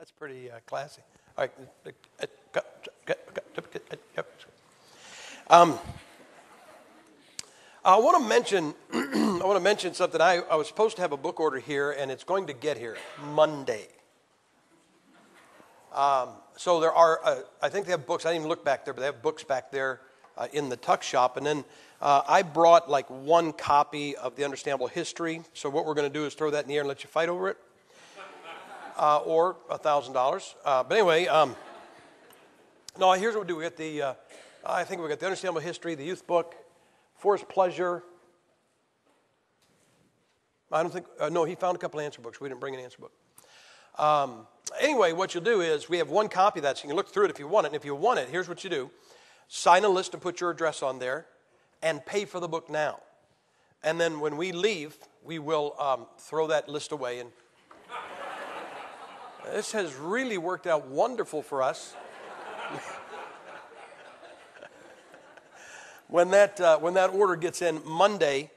That's pretty uh, classy. All right. Um, I want to mention. I want to mention something. I, I was supposed to have a book order here, and it's going to get here Monday. Um, so there are. Uh, I think they have books. I didn't even look back there, but they have books back there uh, in the tuck shop. And then uh, I brought like one copy of the Understandable History. So what we're going to do is throw that in the air and let you fight over it, uh, or a thousand dollars. Uh, but anyway, um, no. Here's what we do. We got the. Uh, I think we got the Understandable History, the youth book, Forced Pleasure. I don't think. Uh, no, he found a couple answer books. We didn't bring an answer book. Um, anyway, what you'll do is we have one copy of that, so you can look through it if you want it. And if you want it, here's what you do sign a list and put your address on there and pay for the book now. And then when we leave, we will um, throw that list away. And this has really worked out wonderful for us. when, that, uh, when that order gets in Monday,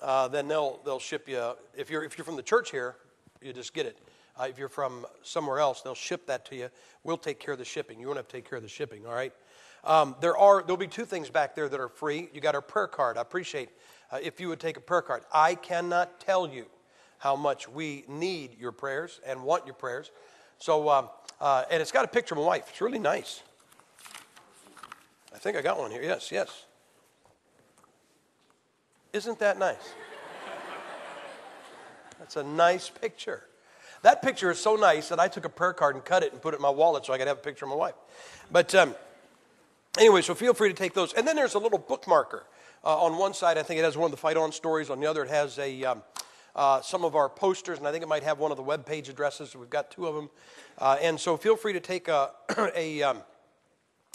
uh, then they'll, they'll ship you. If you're, if you're from the church here, you just get it. Uh, if you're from somewhere else, they'll ship that to you. We'll take care of the shipping. You won't have to take care of the shipping, all right? Um, there are there'll be two things back there that are free. You got our prayer card. I appreciate uh, if you would take a prayer card. I cannot tell you how much we need your prayers and want your prayers. So, um, uh, and it's got a picture of my wife. It's really nice. I think I got one here. Yes, yes. Isn't that nice? That's a nice picture. That picture is so nice that I took a prayer card and cut it and put it in my wallet so I could have a picture of my wife. But um, Anyway, so feel free to take those. And then there's a little bookmarker. Uh, on one side, I think it has one of the Fight On stories. On the other, it has a, um, uh, some of our posters, and I think it might have one of the web page addresses. We've got two of them. Uh, and so feel free to take a, a, um,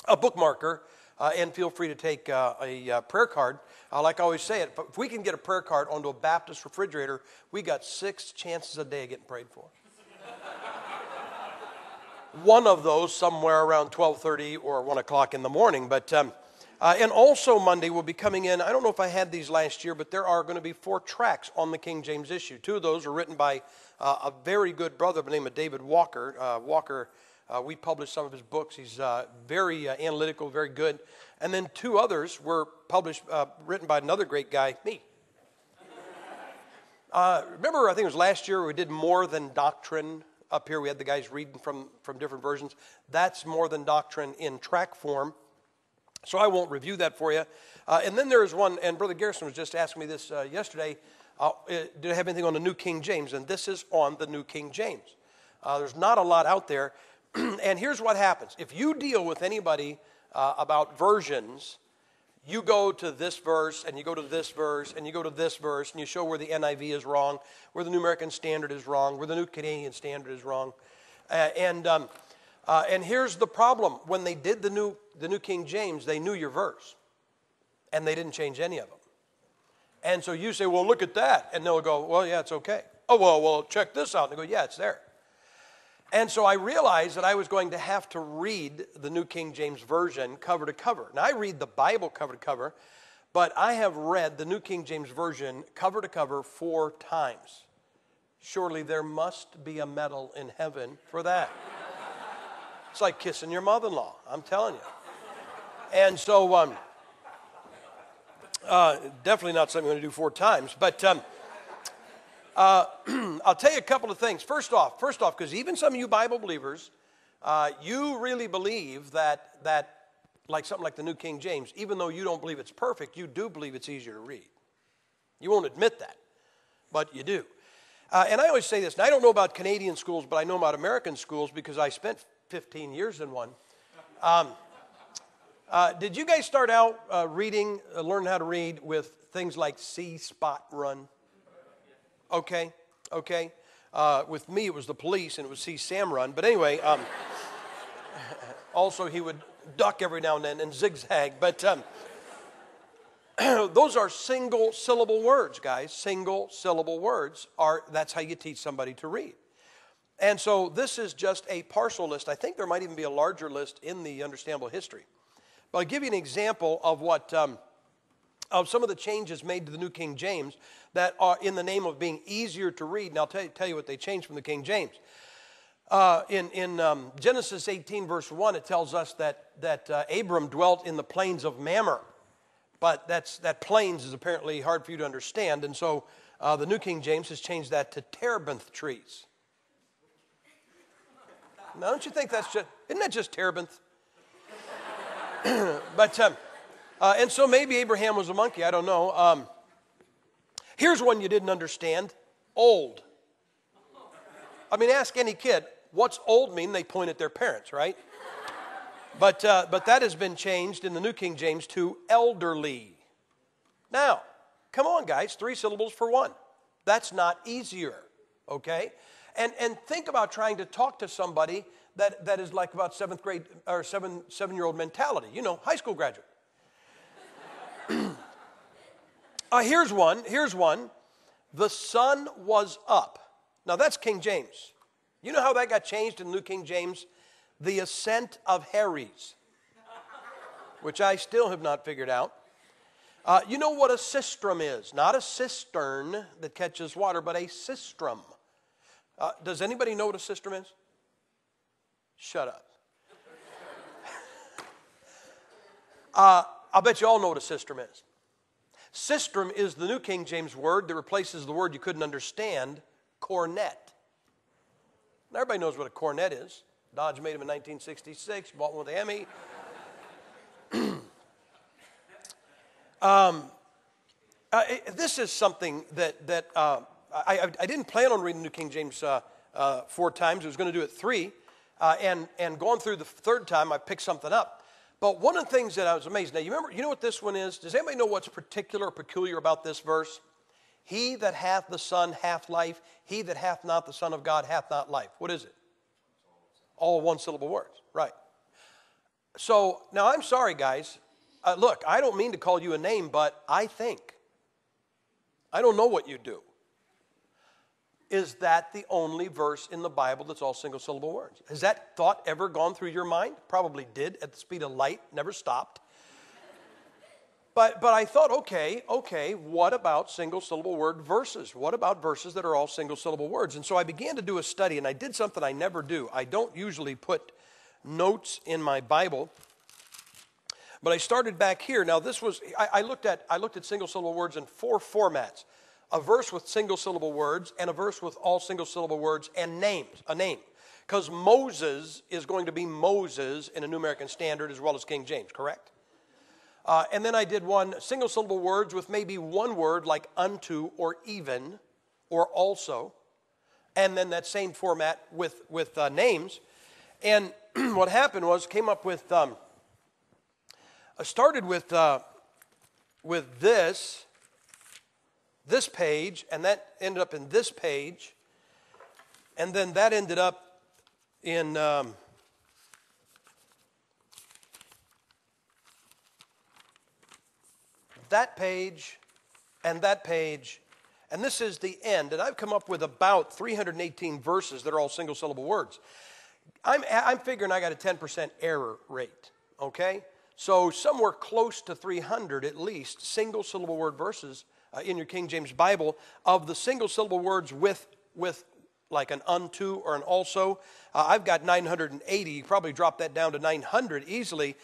a bookmarker uh, and feel free to take uh, a uh, prayer card. like I always say it, if we can get a prayer card onto a Baptist refrigerator, we got six chances a day of getting prayed for one of those somewhere around 12:30 or 1 o'clock in the morning. But um, uh, and also Monday will be coming in. I don't know if I had these last year, but there are going to be four tracks on the King James issue. Two of those are written by uh, a very good brother by the name of David Walker. Uh, Walker, uh, we published some of his books. He's uh, very uh, analytical, very good. And then two others were published, written by another great guy, me. remember, I think it was last year we did more than doctrine up here we had the guys reading from, from different versions. That's more than doctrine in track form. So I won't review that for you. Uh, and then there is one, and Brother Garrison was just asking me this uh, yesterday. Uh, uh did I have anything on the New King James? And this is on the New King James. Uh, there's not a lot out there. and here's what happens if you deal with anybody uh, about versions, you go to this verse and you go to this verse and you go to this verse and you show where the NIV is wrong, where the New American Standard is wrong, where the New Canadian Standard is wrong. Uh, and, um, uh, and here's the problem when they did the new, the new King James, they knew your verse and they didn't change any of them. And so you say, well, look at that. And they'll go, well, yeah, it's okay. Oh, well, well, check this out. And they go, yeah, it's there. And so I realized that I was going to have to read the New King James Version cover to cover. Now, I read the Bible cover to cover, but I have read the New King James Version cover to cover four times. Surely there must be a medal in heaven for that. It's like kissing your mother in law, I'm telling you. And so, um, uh, definitely not something I'm going to do four times, but. Um, uh, I'll tell you a couple of things. First off, first off, because even some of you Bible believers, uh, you really believe that that like something like the New King James, even though you don't believe it's perfect, you do believe it's easier to read. You won't admit that, but you do. Uh, and I always say this, and I don't know about Canadian schools, but I know about American schools because I spent 15 years in one. Um, uh, did you guys start out uh, reading, uh, learn how to read with things like see, spot, run? Okay, okay. Uh, with me, it was the police, and it was see Sam run. But anyway, um, also he would duck every now and then and zigzag. But um, those are single syllable words, guys. Single syllable words are that's how you teach somebody to read. And so this is just a partial list. I think there might even be a larger list in the understandable history. But I'll give you an example of what um, of some of the changes made to the New King James that are in the name of being easier to read. And I'll tell you, tell you what they changed from the King James. Uh, in in um, Genesis 18, verse 1, it tells us that, that uh, Abram dwelt in the plains of Mamre. But that's, that plains is apparently hard for you to understand. And so uh, the New King James has changed that to terebinth trees. Now, don't you think that's just, isn't that just terebinth? but, um, uh, and so maybe Abraham was a monkey, I don't know. Um, here's one you didn't understand old. I mean, ask any kid, what's old mean? They point at their parents, right? But, uh, but that has been changed in the New King James to elderly. Now, come on, guys, three syllables for one. That's not easier, okay? And, and think about trying to talk to somebody that, that is like about seventh grade or seven, seven year old mentality, you know, high school graduate. uh, here's one, here's one. The sun was up. Now that's King James. You know how that got changed in New King James? The ascent of Heres, which I still have not figured out. Uh, you know what a sistrum is? Not a cistern that catches water, but a sistrum. Uh, does anybody know what a sistrum is? Shut up. uh, I'll bet you all know what a sistrum is. Sistrum is the New King James word that replaces the word you couldn't understand, cornet. Now, everybody knows what a cornet is. Dodge made them in 1966, bought one with the Hemi. um, uh, it, this is something that, that uh, I, I, didn't plan on reading the New King James uh, uh four times. I was going to do it three. Uh, and, and going through the third time, I picked something up. But one of the things that I was amazed. Now, you remember, you know what this one is? Does anybody know what's particular or peculiar about this verse? He that hath the Son hath life. He that hath not the Son of God hath not life. What is it? All one syllable words, right. So now I'm sorry, guys. Uh, look, I don't mean to call you a name, but I think. I don't know what you do. Is that the only verse in the Bible that's all single syllable words? Has that thought ever gone through your mind? Probably did at the speed of light, never stopped. But, but I thought, okay, okay, what about single syllable word verses? What about verses that are all single syllable words? And so I began to do a study, and I did something I never do. I don't usually put notes in my Bible, but I started back here. Now, this was, I, I looked, at, I looked at single syllable words in four formats a verse with single syllable words, and a verse with all single syllable words and names, a name. Because Moses is going to be Moses in a New American Standard as well as King James, correct? Uh, and then I did one single syllable words with maybe one word like unto or even or also. And then that same format with, with uh, names. And what happened was, came up with, um, I started with, uh, with this, this page, and that ended up in this page. And then that ended up in. Um, that page and that page, and this is the end. And I've come up with about 318 verses that are all single syllable words. I'm, I'm figuring I got a 10% error rate, okay? So somewhere close to 300 at least single syllable word verses uh, in your King James Bible of the single syllable words with, with like an unto or an also. Uh, I've got 980. You probably drop that down to 900 easily.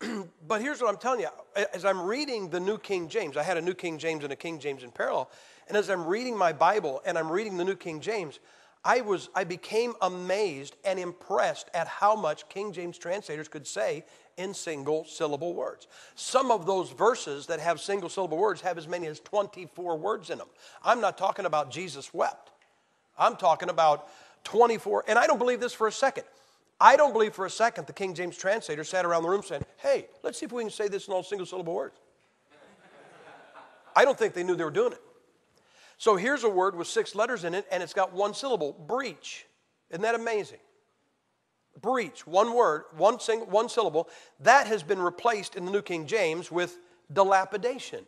but here's what I'm telling you. As I'm reading the New King James, I had a New King James and a King James in parallel. And as I'm reading my Bible and I'm reading the New King James, I, was, I became amazed and impressed at how much King James translators could say in single syllable words. Some of those verses that have single syllable words have as many as 24 words in them. I'm not talking about Jesus wept. I'm talking about 24, and I don't believe this for a second. I don't believe for a second the King James translator sat around the room saying, Hey, let's see if we can say this in all single syllable words. I don't think they knew they were doing it. So here's a word with six letters in it, and it's got one syllable breach. Isn't that amazing? Breach, one word, one, sing, one syllable. That has been replaced in the New King James with dilapidation.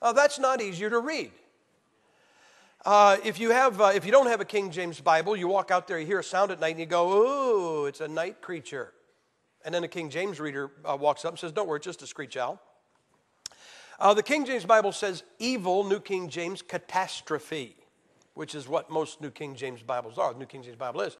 That's not easier to read. Uh, if, you have, uh, if you don't have a King James Bible, you walk out there, you hear a sound at night, and you go, Ooh, it's a night creature. And then a King James reader uh, walks up and says, Don't worry, it's just a screech owl. Uh, the King James Bible says evil, New King James, catastrophe. which is what most New King James Bibles are. The New King James Bible is.